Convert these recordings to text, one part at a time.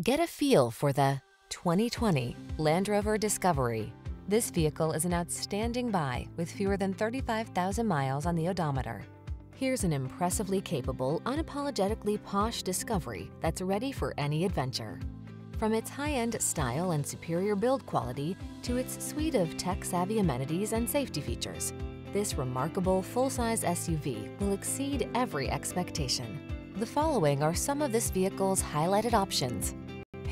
Get a feel for the 2020 Land Rover Discovery. This vehicle is an outstanding buy with fewer than 35,000 miles on the odometer. Here's an impressively capable, unapologetically posh Discovery that's ready for any adventure. From its high-end style and superior build quality to its suite of tech-savvy amenities and safety features, this remarkable full-size SUV will exceed every expectation. The following are some of this vehicle's highlighted options.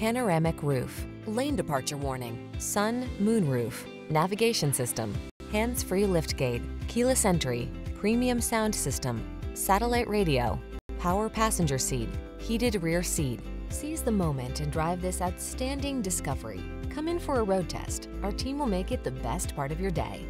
Panoramic roof, lane departure warning, sun, moon roof, navigation system, hands-free liftgate, keyless entry, premium sound system, satellite radio, power passenger seat, heated rear seat. Seize the moment and drive this outstanding discovery. Come in for a road test. Our team will make it the best part of your day.